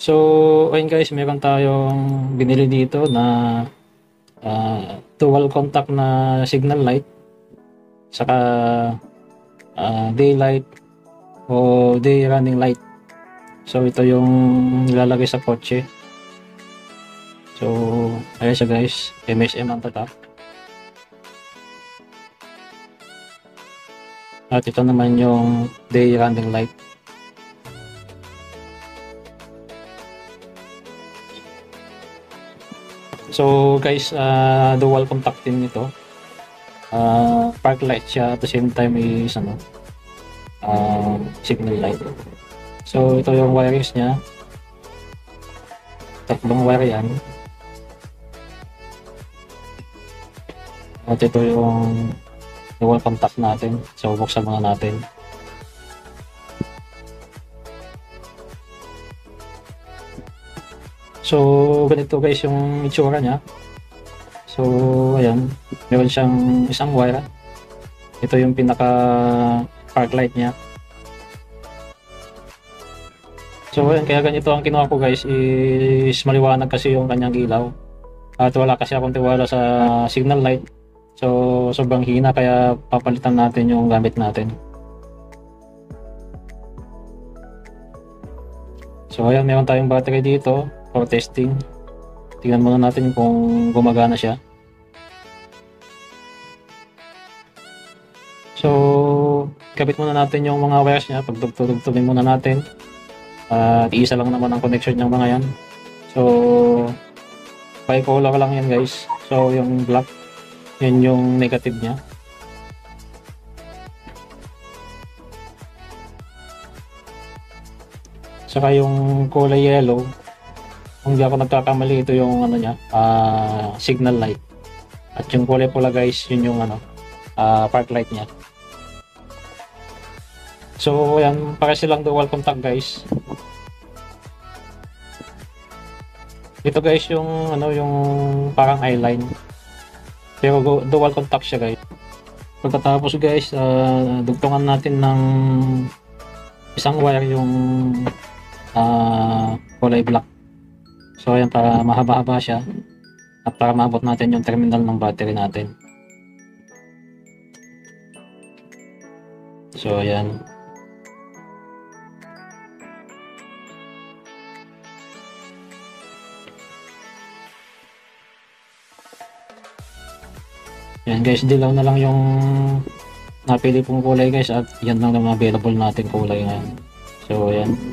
So, ayun guys, meron tayong binili dito na uh, dual contact na signal light saka uh, daylight o day running light. So, ito yung nilalagay sa kotse. So, ayan siya guys. MSM ang tatak. At ito naman yung day running light. So guys, uh, dual contact din ito. Uh, park light siya at the same time is ano, uh, signal light. So ito yung wirings niya. Tatlong wire yan. At ito yung dual contact natin. So buksan muna natin. So, ganito guys yung itsura niya. So, ayan. Meron siyang isang wire. Ito yung pinaka park light niya. So, ayan. Kaya ganito ang kinuha ko guys is maliwanag kasi yung kanyang ilaw. At wala kasi akong tiwala sa signal light. So, sobrang hina kaya papalitan natin yung gamit natin. So, ayan. Meron tayong battery dito for testing. Tingnan muna natin kung gumagana siya. So, kabit muna natin yung mga wires niya. Pagdugtugtugin muna natin. At uh, isa lang naman ang connection ng mga yan. So, bipolar lang yan guys. So, yung black, yan yung negative niya. Saka yung kulay yellow, kung di ako nagkakamali ito yung ano niya uh, signal light. At yung kulay pula guys yun yung ano uh, park light niya. So yan para silang dual contact guys. Ito guys yung ano yung parang eyeline. Pero dual contact siya guys. Pagkatapos guys uh, dugtungan natin ng isang wire yung uh, kulay black So ayan para mahaba-haba siya at para maabot natin yung terminal ng battery natin. So ayan. Yan guys, dilaw na lang yung napili pong kulay guys at yan lang naman available natin kulay ngayon. So ayan. Ayan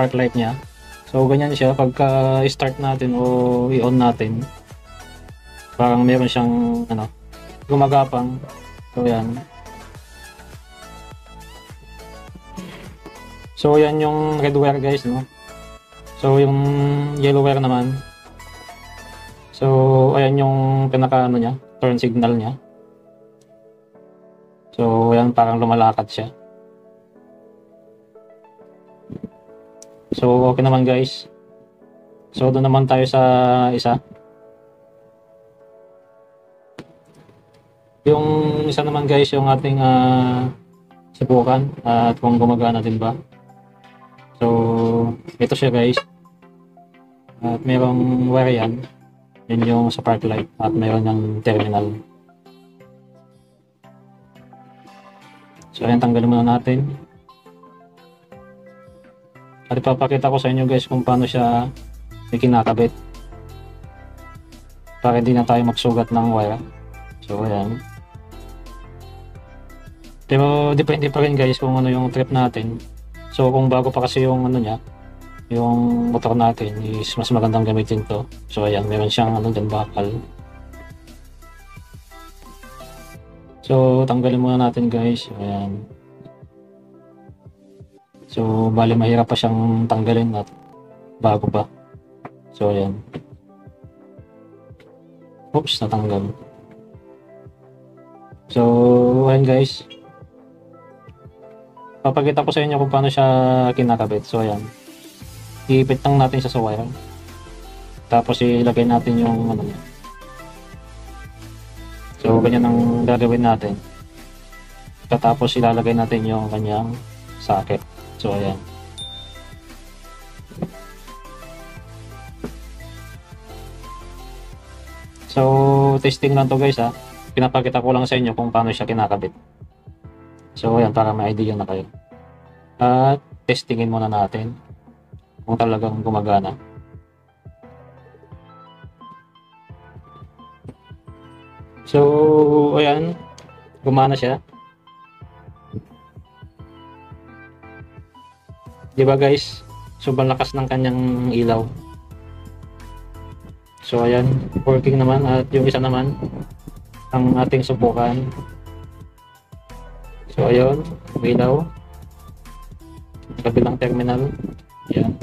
yung park light niya. So ganyan siya pagka start natin o i-on natin. Parang meron siyang ano, gumagapang. So yan. So yan yung red wire guys, no. So yung yellow wire naman. So ayan yung pinaka ano niya, turn signal niya. So, yan parang lumalakad siya. So, okay naman guys. So, doon naman tayo sa isa. Yung isa naman guys, yung ating uh, subukan uh, at kung gumagana din ba. So, ito siya guys. At merong wire yan. Yun yung sa light at meron yung terminal. So ayan, tanggalin muna natin. At ipapakita ko sa inyo guys kung paano siya may kinakabit. Para hindi na tayo magsugat ng wire. So ayan. Pero depende pa rin guys kung ano yung trip natin. So kung bago pa kasi yung ano niya, yung motor natin is mas magandang gamitin to. So ayan, meron siyang ano dyan bakal. So, tanggalin muna natin guys. Ayan. So, bali mahirap pa siyang tanggalin at bago pa. So, ayan. Oops, natanggal. So, ayan guys. Papakita ko sa inyo kung paano siya kinakabit. So, ayan. Iipit lang natin siya sa wire. Tapos ilagay natin yung ano niya So, ganyan ang gagawin natin. Katapos ilalagay natin yung kanyang socket. So, ayan. So, testing lang to guys ha. Pinapakita ko lang sa inyo kung paano siya kinakabit. So, ayan, para may idea na kayo. At, testingin muna natin kung talagang gumagana. So, ayan, gumana siya. Di ba guys? Sobrang lakas ng kanyang ilaw. So ayan, working naman at yung isa naman ang ating subukan. So ayun, ilaw. Kabilang terminal. Ayan.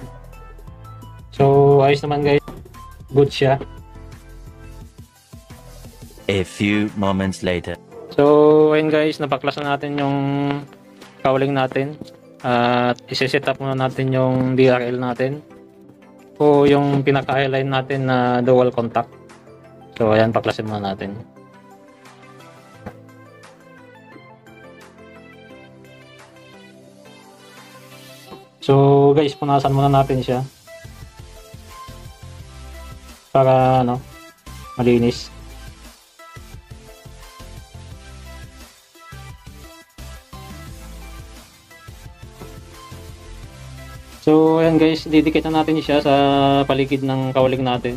So ayos naman guys. Good siya. A few moments later. So ayun guys, napaklas na natin yung cowling natin. At isi-set up muna natin yung DRL natin o yung pinaka-highline natin na dual contact. So ayan, paklasin muna natin. So guys, punasan muna natin siya. Para ano, malinis. So, ayan guys, didikit na natin siya sa paligid ng kawaling natin.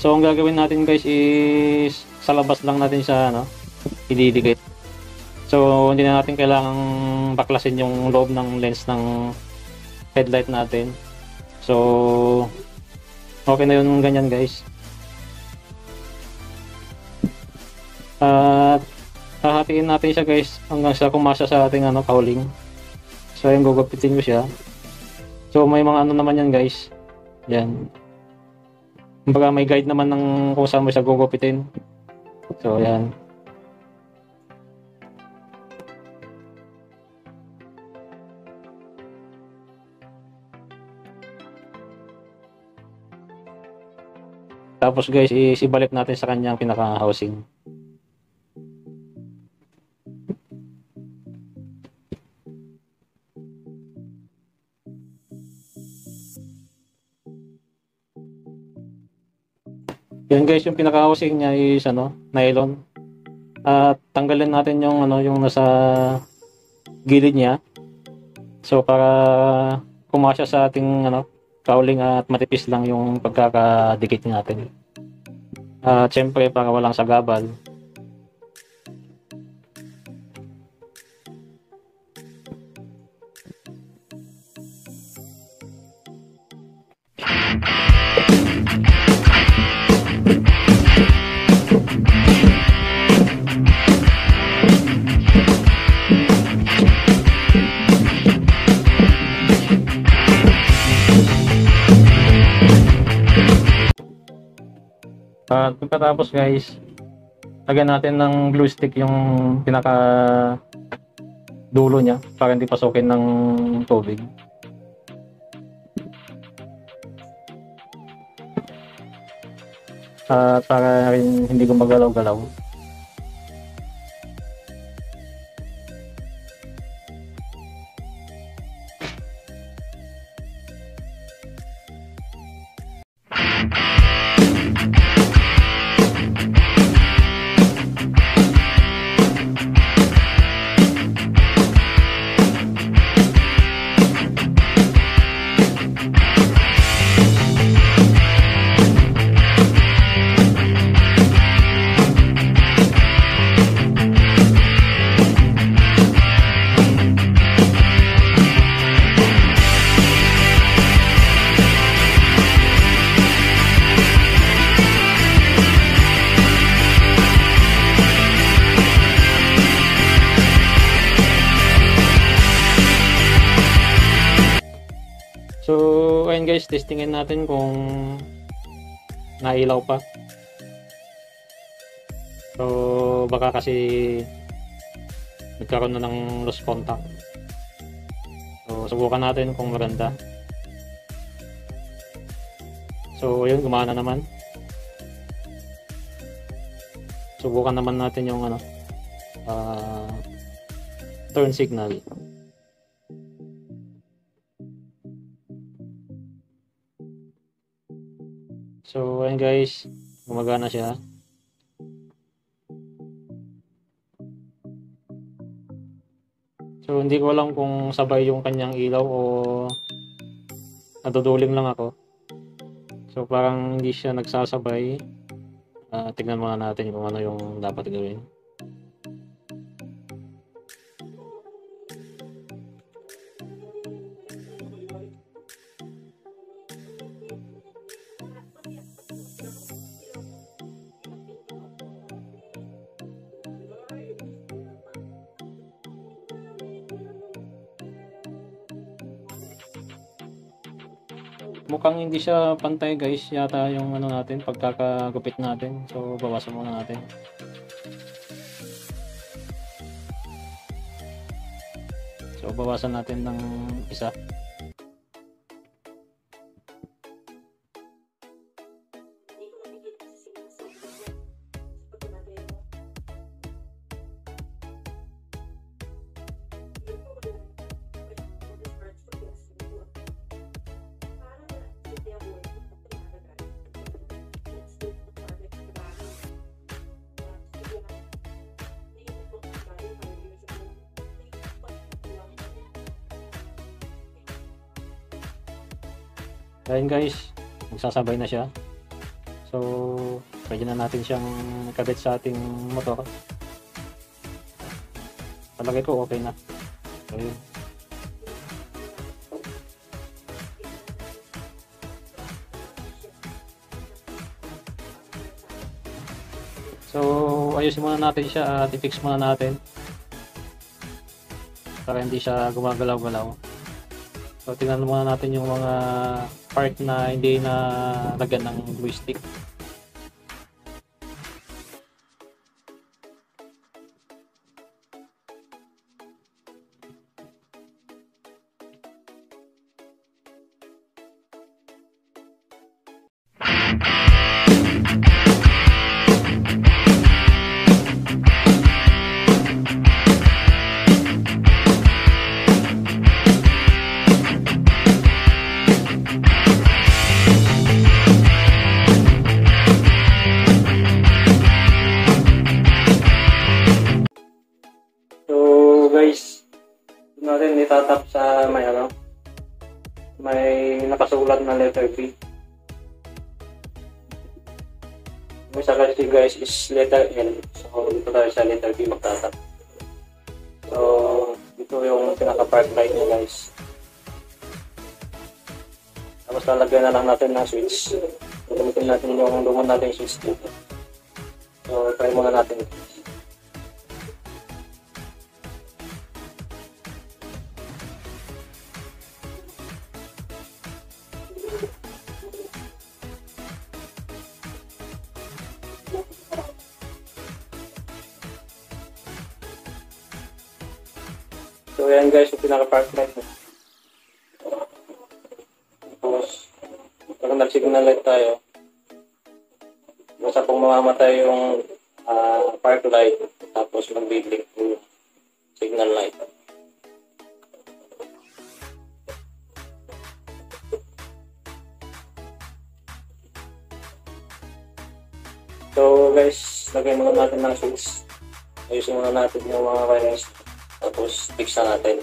So, ang gagawin natin guys is sa labas lang natin siya ano, ididikit. So, hindi na natin kailangang baklasin yung loob ng lens ng headlight natin. So, okay na yun ganyan guys. At hahatiin natin siya guys hanggang sa kumasya sa ating ano, cowling. So, ayun, gugupitin ko siya. So may mga ano naman yan guys. Yan. Kumbaga may guide naman ng kung saan mo siya gugupitin. So yan. Tapos guys, isibalik natin sa kanyang pinaka-housing. Yan guys, yung pinaka-housing niya is ano, nylon. At tanggalin natin yung ano, yung nasa gilid niya. So para kumasya sa ating ano, cowling at matipis lang yung pagkakadikit natin. At syempre para walang sagabal. At pagkatapos guys, lagyan natin ng glue stick yung pinaka dulo niya para hindi pasukin ng tubig. At para rin hindi gumagalaw-galaw. Testingin natin kung nailaw pa. So, baka kasi nagkaroon na ng lost contact. So, subukan natin kung maganda. So, ayun, gumana naman. subukan naman natin yung ano, ah, turn signal. Guys, gumagana siya. So, hindi ko alam kung sabay yung kanyang ilaw o naduduling lang ako. So, parang hindi siya nagsasabay. Ah, tignan muna natin kung ano yung dapat gawin. Mukhang hindi siya pantay guys yata yung ano natin pagkakagupit natin. So bawasan muna natin. So bawasan natin ng isa. Ayun guys, magsasabay na siya. So, pwede na natin siyang kabit sa ating motor. Palagay ko okay na. So, yun. So, ayusin muna natin siya at i-fix muna natin. Para hindi siya gumagalaw-galaw. So, tingnan muna natin yung mga part na hindi na lagyan ng glue. Is letter L. So dito tayo sa letter B magtatap. So ito yung pinaka-part light niya guys. Tapos lalagyan na lang natin ng switch. Gamitin natin yung lumon natin switch dito. So try muna natin. Light mo. Tapos, pag nag-signal light tayo, basta kung mamamatay yung ah, park light, tapos mag-blink yung signal light. So guys, lagay muna natin ng switch. Ayusin muna natin yung mga wires. Tapos, fix na natin.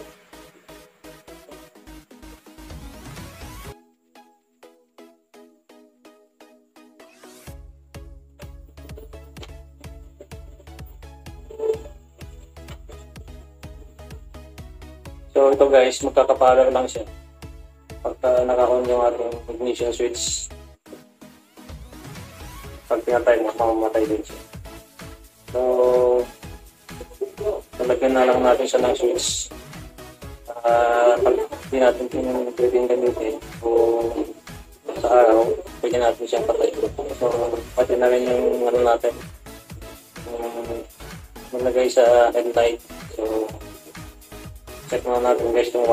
Guys, magkakapalar lang siya. Pagka naka-on yung ating ignition switch, pag pinatay mo, mamamatay din siya. So, Talagyan na lang natin siya ng switch. Uh, pag hindi natin yung pwedeng gamitin o sa araw, pwede natin siyang patay. So, pati na rin yung ano natin, yung malagay sa headlight. So, check na natin guys yung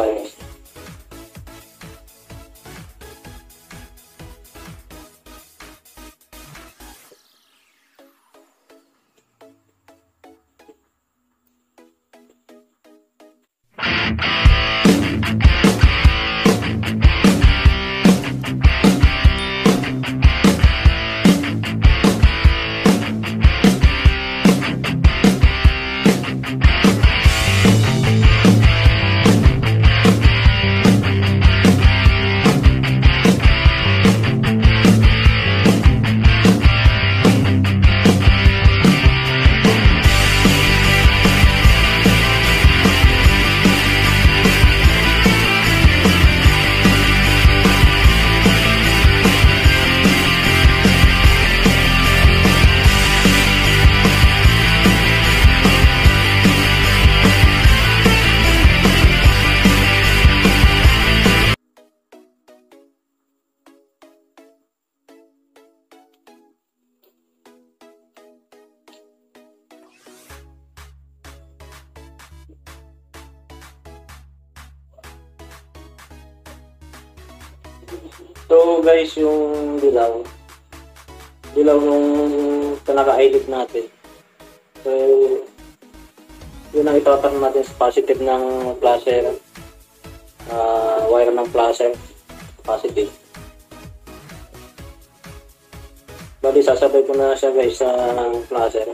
So guys, yung dilaw, dilaw nung pinaka-edit natin. So, yun ang itatarn natin sa positive ng flasher. Ah, wire ng flasher, positive. Bali, sasabay ko na siya guys sa flasher.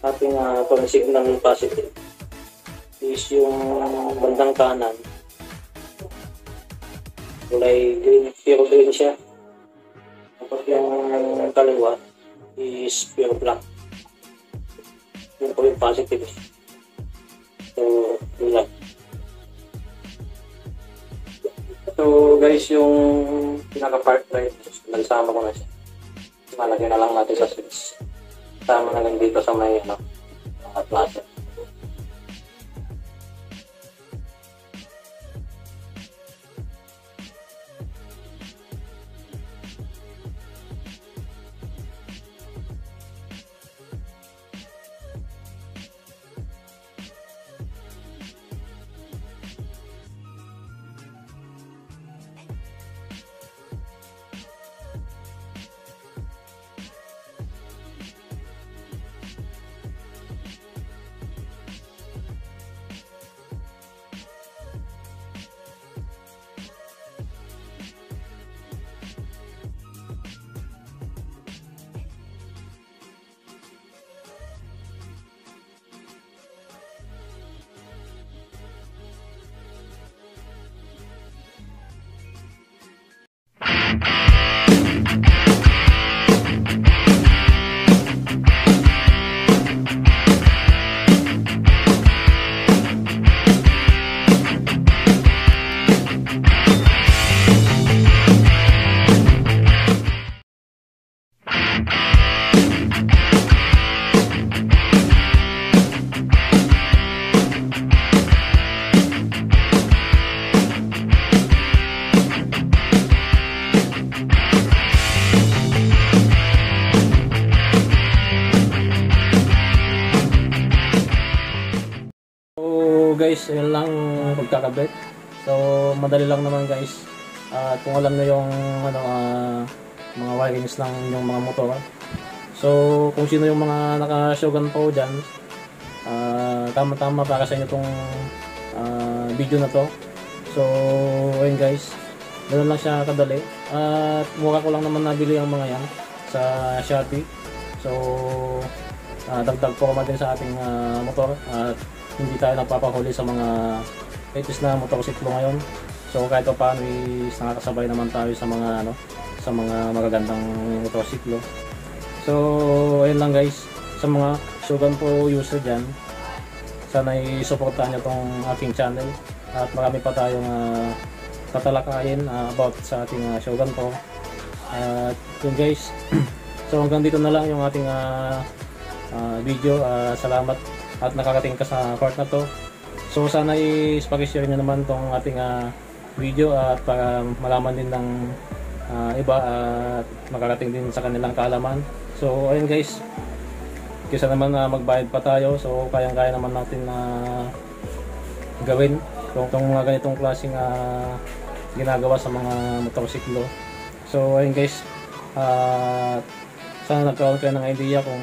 Ating uh, signal positive is yung bandang kanan. Kulay green, pure green siya. Tapos yung kaliwa is pure black. Yun po yung positive. So, yun lang. So guys, yung pinaka-part light, nagsama ko na siya malagyan na lang natin sa switch. Tama na lang dito sa may ano, mga plaza. So madali lang naman guys. At kung alam niyo yung ano ah, mga wirings ng yung mga motor. So kung sino yung mga naka-shogun po diyan, ah, tama-tama para sa inyo tong ah, video na to. So ayun guys, Ganun lang siya kadali. At mura ko lang naman nabili ang mga yan sa Shopee. So, ah, dagdag po din sa ating ah, motor at hindi tayo nagpapahuli sa mga latest na motorsiklo ngayon. So kahit pa paano is nakakasabay naman tayo sa mga ano sa mga magagandang motorsiklo. So ayun lang guys sa mga Shogun Pro user dyan. Sana i-supportahan nyo tong aking channel at marami pa tayong ah, tatalakayin ah, about sa ating uh, Shogun Pro. At yun guys, so hanggang dito na lang yung ating ah, ah, video. Ah, salamat at nakakating ka sa part na to. So sana i-share nyo naman tong ating ah, video at para malaman din ng ah, iba at makarating din sa kanilang kaalaman. So ayun guys, kaysa naman na magbayad pa tayo, so kayang-kaya naman natin na gawin kung itong mga ganitong klaseng ah, ginagawa sa mga motorsiklo. So ayun guys, ah, sana nagkaroon kayo ng idea kung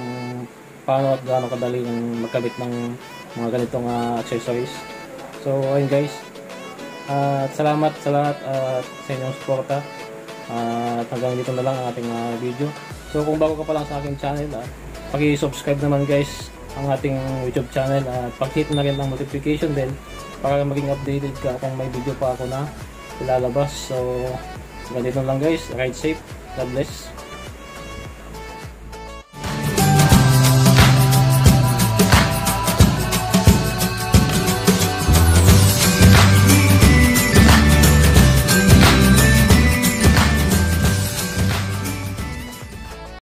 paano at gaano kadali yung magkabit ng mga ganitong ah, accessories. So ayun guys, at salamat sa lahat at sa inyong suporta. Ah, at hanggang dito na lang ang ating ah, video. So kung bago ka pa lang sa aking channel, ah, paki-subscribe naman guys ang ating YouTube channel at pag-hit na rin ang notification bell para maging updated ka kung may video pa ako na ilalabas. So na lang guys. Ride safe. God bless.